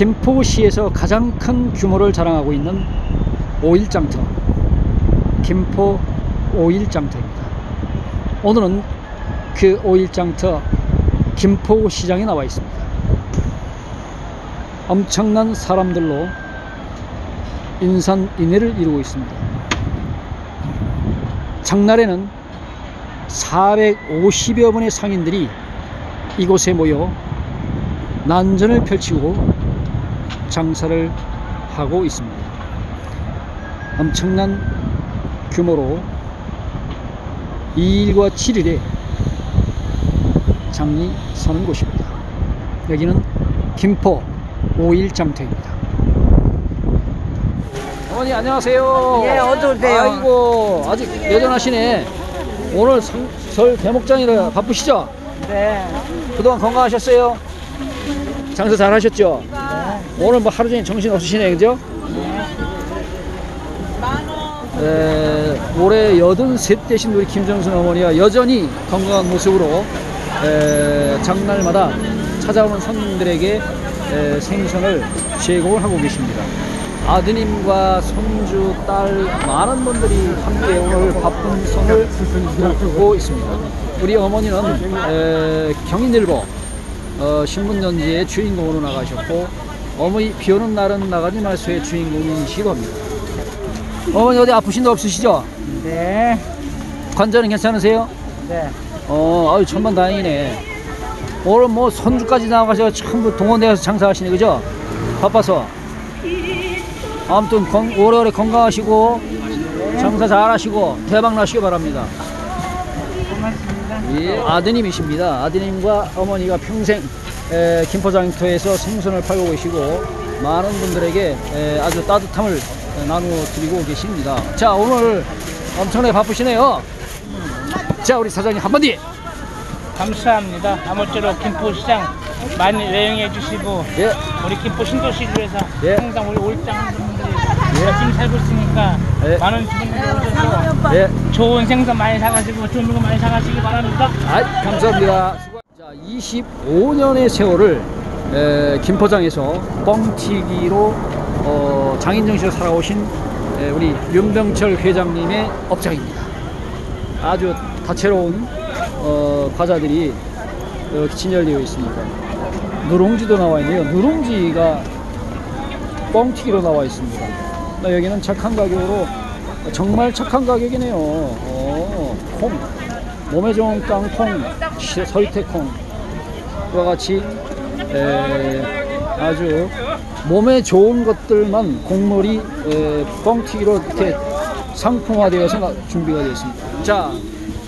김포시에서 가장 큰 규모를 자랑하고 있는 오일장터 김포 오일장터입니다. 오늘은 그 오일장터 김포시장에 나와 있습니다. 엄청난 사람들로 인산인해를 이루고 있습니다. 장날에는 450여 분의 상인들이 이곳에 모여 난전을 펼치고 장사를 하고 있습니다. 엄청난 규모로 2일과 7일에 장이 서는 곳입니다. 여기는 김포 5일 장터입니다. 어머니 안녕하세요. 예, 어서 오세요. 아이고 아직 여전하시네. 오늘 성- 설 대목장이라 바쁘시죠? 네. 그동안 건강하셨어요? 장사 잘 하셨죠? 오늘 뭐 하루 종일 정신 없으시네, 그죠? 에, 올해 여든 셋 되신 우리 김정순 어머니가 여전히 건강한 모습으로 에, 장날마다 찾아오는 손님들에게 에, 생선을 제공을 하고 계십니다. 아드님과 손주, 딸 많은 분들이 함께 오늘 바쁜 손을 잡고 있습니다. 우리 어머니는 에, 경인일보 어, 신문전지의 주인공으로 나가셨고 어머니 비 오는 날은 나가지 말소의 주인공이시고 합니다. 어머니 어디 아프신 데 없으시죠? 네. 관절은 괜찮으세요? 네. 어, 아유 천만 다행이네. 오늘 뭐 손주까지 나가셔서 전부 동원되어서 장사하시네, 그죠? 바빠서. 아무튼 건, 오래오래 건강하시고 장사 잘하시고 대박 나시기 바랍니다. 고맙습니다. 예, 아드님이십니다. 아드님과 어머니가 평생 에, 김포장터에서 생선을 팔고 계시고 많은 분들에게 에, 아주 따뜻함을 에, 나누어 드리고 계십니다. 자, 오늘 엄청나게 바쁘시네요. 자, 우리 사장님 한마디. 감사합니다. 아무쪼록 김포시장 많이 애용해 주시고 예, 우리 김포 신도시를 위해서 예. 항상 우리 올장 분들이 열심히 살고 있으니까 예. 많은 주민들 오셔서 예. 좋은 생선 많이 사가시고 좋은 물건 많이 사가시기 바랍니다. 아, 감사합니다. 자, 25년의 세월을 에, 김포장에서 뻥튀기로 어, 장인 정신을 살아오신 에, 우리 윤병철 회장님의 업장입니다. 아주 다채로운 어, 과자들이 이렇게 진열되어 있습니다. 누룽지도 나와 있네요. 누룽지가 뻥튀기로 나와 있습니다. 나 여기는 착한 가격으로 정말 착한 가격이네요. 어, 콩, 몸에 좋은 시- 서리태콩 과 같이 에, 아주 몸에 좋은 것들만 곡물이 에, 뻥튀기로 이렇게 상품화되어서 나- 준비가 되어 있습니다. 자,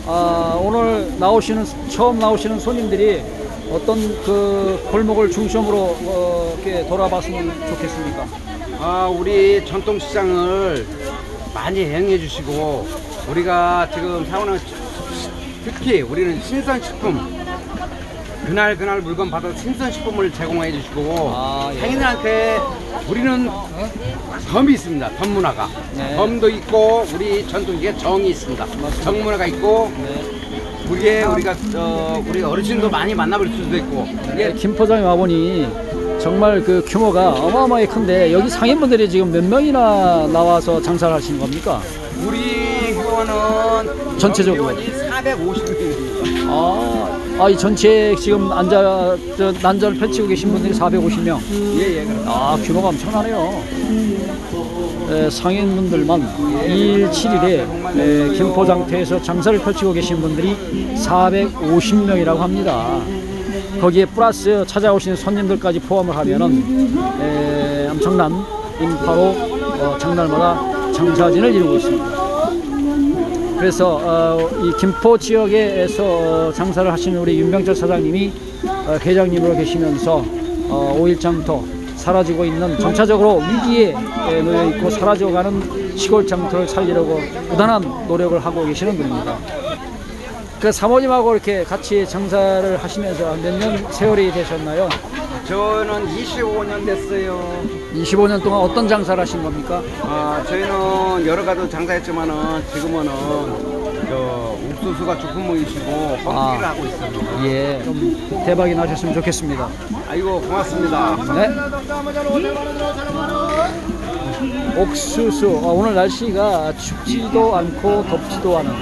아, 오늘 나오시는 처음 나오시는 손님들이 어떤 그 골목을 중심으로 어, 이렇게 돌아봤으면 좋겠습니까? 아, 우리 전통시장을 많이 애용해 주시고 우리가 지금 사오는 특히 우리는 신선식품 그날 그날 물건 받아서 신선식품을 제공해 주시고 아, 예. 상인들한테 우리는 덤이 있습니다. 덤 문화가 네. 덤도 있고 우리 전통시장 정이 있습니다. 정 문화가 있고 네. 우리의 우리가 어, 우리 어르신도 많이 만나볼 수도 있고 예, 이게 김포장에 와보니 정말 그 규모가 어마어마하게 큰데 여기 상인분들이 지금 몇 명이나 나와서 장사를 하시는 겁니까? 우리 회원은 전체적으로? 450명입니다. 아, 아, 이 전체 지금 앉아, 저, 난자를 펼치고 계신 분들이 450명. 예, 예, 그렇습니다. 아, 규모가 엄청나네요. 에, 상인분들만 2일 7일에 에, 김포장터에서 장사를 펼치고 계신 분들이 450명이라고 합니다. 거기에 플러스 찾아오시는 손님들까지 포함을 하면은 에, 엄청난 인파로 어, 장날마다 장사진을 이루고 있습니다. 그래서 어, 이 김포 지역에서 어, 장사를 하시는 우리 윤병철 사장님이 어, 회장님으로 계시면서 어, 오일장터 사라지고 있는 점차적으로 위기에 에, 놓여 있고 사라져가는 시골 장터를 살리려고 부단한 노력을 하고 계시는 분입니다. 그 사모님하고 이렇게 같이 장사를 하시면서 몇 년 세월이 되셨나요? 저는 25년 됐어요. 25년 동안 어떤 장사를 하신 겁니까? 아, 저희는 여러 가지 장사했지만은 지금은 저 옥수수가 주품목이시고 펌기를 아. 하고 있습니다. 예, 좀 대박이 나셨으면 좋겠습니다. 아이고 고맙습니다. 네. 옥수수. 어, 오늘 날씨가 춥지도 않고 덥지도 않은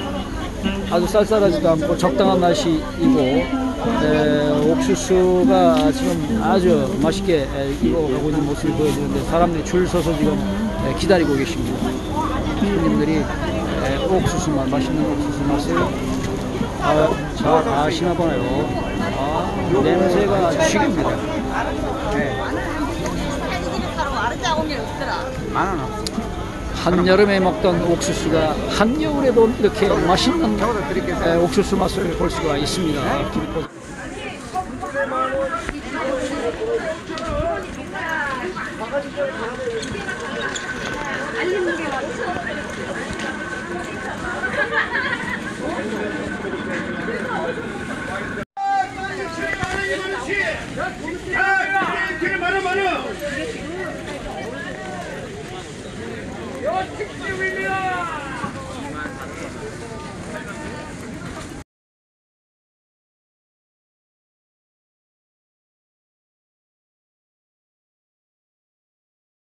아주 쌀쌀하지도 않고 적당한 날씨이고 에, 옥수수가 지금 아주 맛있게 에, 익어가고 있는 모습을 보여주는데 사람들이 줄 서서 지금 에, 기다리고 계십니다. 손님들이 에, 옥수수 맛, 맛있는 옥수수 맛을 아, 잘 아시나 보네요. 아, 냄새가 죽입니다. 만원 없어. 한여름에 먹던 옥수수가 한겨울에도 이렇게 맛있는 옥수수 맛을 볼 수가 있습니다.